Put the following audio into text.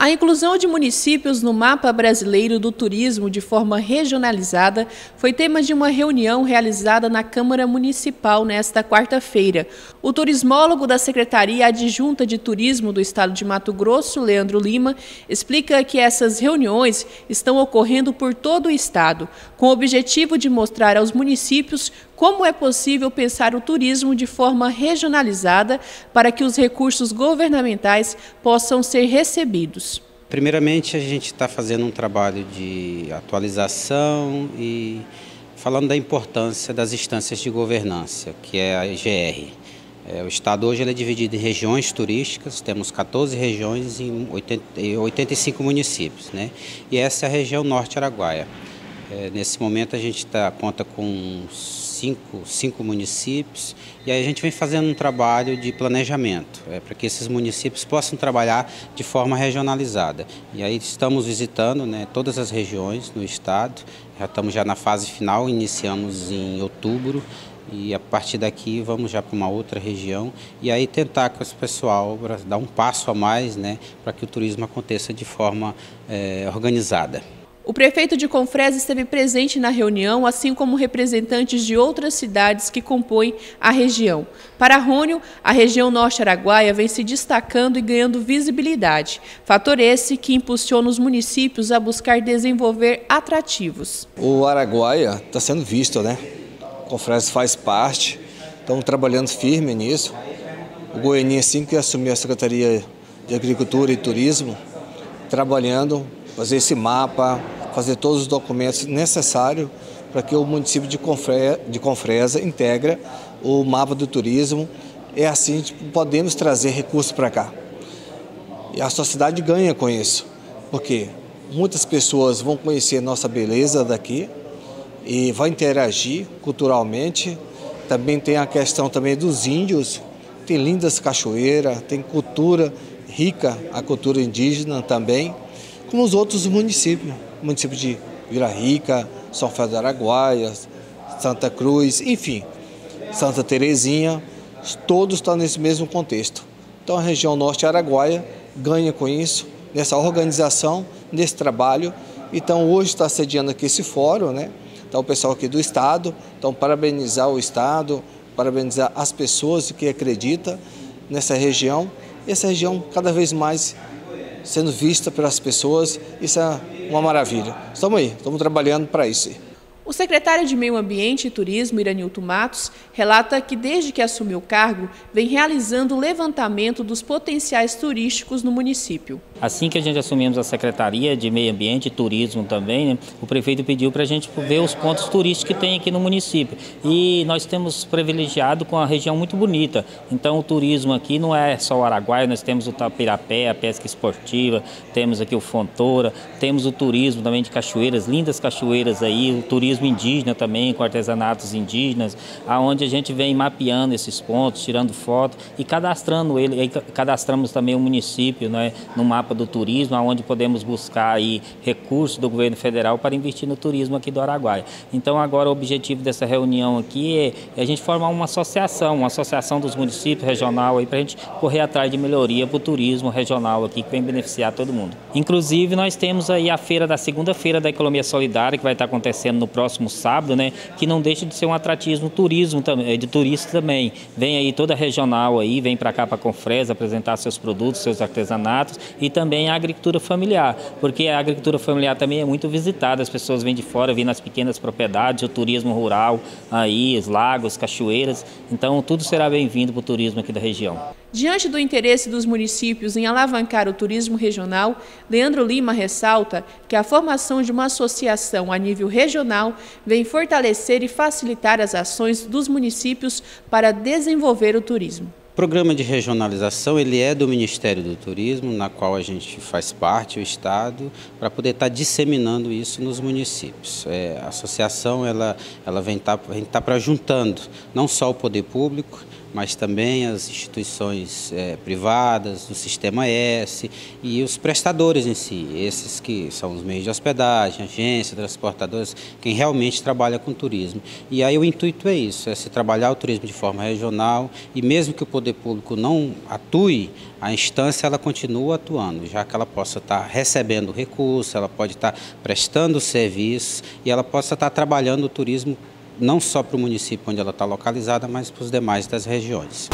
A inclusão de municípios no mapa brasileiro do turismo de forma regionalizada foi tema de uma reunião realizada na Câmara Municipal nesta quarta-feira. O turismólogo da Secretaria Adjunta de Turismo do Estado de Mato Grosso, Leandro Lima, explica que essas reuniões estão ocorrendo por todo o estado, com o objetivo de mostrar aos municípios como é possível pensar o turismo de forma regionalizada para que os recursos governamentais possam ser recebidos. Primeiramente, a gente está fazendo um trabalho de atualização e falando da importância das instâncias de governança, que é a EGR. É, o estado hoje é dividido em regiões turísticas, temos 14 regiões 80, 85 municípios, né? E essa é a região norte araguaia. É, nesse momento a gente tá, conta com cinco, cinco municípios e aí a gente vem fazendo um trabalho de planejamento é, para que esses municípios possam trabalhar de forma regionalizada. E aí estamos visitando né, todas as regiões no estado, já estamos já na fase final, iniciamos em outubro e a partir daqui vamos já para uma outra região e aí tentar com esse pessoal dar um passo a mais né, para que o turismo aconteça de forma é, organizada. O prefeito de Confresa esteve presente na reunião, assim como representantes de outras cidades que compõem a região. Para Rônio, a região norte araguaia vem se destacando e ganhando visibilidade. Fator esse que impulsiona os municípios a buscar desenvolver atrativos. O Araguaia está sendo visto, né? Confresa faz parte, estamos trabalhando firme nisso. O Goianinha, assim que assumiu a Secretaria de Agricultura e Turismo, trabalhando, fazer esse mapa, fazer todos os documentos necessários para que o município de Confresa, de Confresa integre o mapa do turismo. É assim que podemos trazer recursos para cá. E a sociedade ganha com isso, porque muitas pessoas vão conhecer nossa beleza daqui e vão interagir culturalmente. Também tem a questão também dos índios, tem lindas cachoeiras, tem cultura rica, a cultura indígena também, como os outros municípios município de Vila Rica, São Félix do Araguaia, Santa Cruz, enfim, Santa Terezinha, todos estão nesse mesmo contexto. Então a região norte Araguaia ganha com isso, nessa organização, nesse trabalho. Então hoje está sediando aqui esse fórum, né? Então o pessoal aqui do Estado, então parabenizar o Estado, parabenizar as pessoas que acreditam nessa região. Essa região cada vez mais sendo vista pelas pessoas, isso é uma maravilha. Estamos aí, estamos trabalhando para isso. O secretário de Meio Ambiente e Turismo, Iranilton Matos, relata que desde que assumiu o cargo, vem realizando o levantamento dos potenciais turísticos no município. Assim que a gente assumimos a Secretaria de Meio Ambiente e Turismo também, né, o prefeito pediu para a gente ver os pontos turísticos que tem aqui no município. E nós temos privilegiado com a região muito bonita. Então o turismo aqui não é só o Araguaia, nós temos o Tapirapé, a pesca esportiva, temos aqui o Fontoura, temos o turismo também de cachoeiras, lindas cachoeiras aí, o turismo turismo indígena também, com artesanatos indígenas, aonde a gente vem mapeando esses pontos, tirando foto e cadastrando ele, e cadastramos também o município né, no mapa do turismo, aonde podemos buscar aí recursos do governo federal para investir no turismo aqui do Araguaia. Então agora o objetivo dessa reunião aqui é, é a gente formar uma associação, uma associação dos municípios regional aí para a gente correr atrás de melhoria para o turismo regional aqui que vem beneficiar todo mundo. Inclusive nós temos aí a feira da segunda-feira da economia solidária que vai estar acontecendo no próximo próximo sábado, né, que não deixa de ser um atratismo turismo eh, de turista também. Vem aí toda regional aí, vem para cá para a Confresa apresentar seus produtos, seus artesanatos e também a agricultura familiar, porque a agricultura familiar também é muito visitada, as pessoas vêm de fora, vêm nas pequenas propriedades, o turismo rural aí, os lagos, cachoeiras, então tudo será bem-vindo para o turismo aqui da região. Diante do interesse dos municípios em alavancar o turismo regional, Leandro Lima ressalta que a formação de uma associação a nível regional vem fortalecer e facilitar as ações dos municípios para desenvolver o turismo. O programa de regionalização ele é do Ministério do Turismo, na qual a gente faz parte, o Estado, para poder estar disseminando isso nos municípios. É, a associação ela, ela vem estar tá, tá para juntando não só o poder público, mas também as instituições é, privadas do Sistema S e os prestadores em si, esses que são os meios de hospedagem, agências, transportadoras, quem realmente trabalha com turismo. E aí o intuito é isso, é se trabalhar o turismo de forma regional e mesmo que o poder público não atue, a instância ela continua atuando, já que ela possa estar recebendo recursos, ela pode estar prestando serviços e ela possa estar trabalhando o turismo não só para o município onde ela está localizada, mas para os demais das regiões.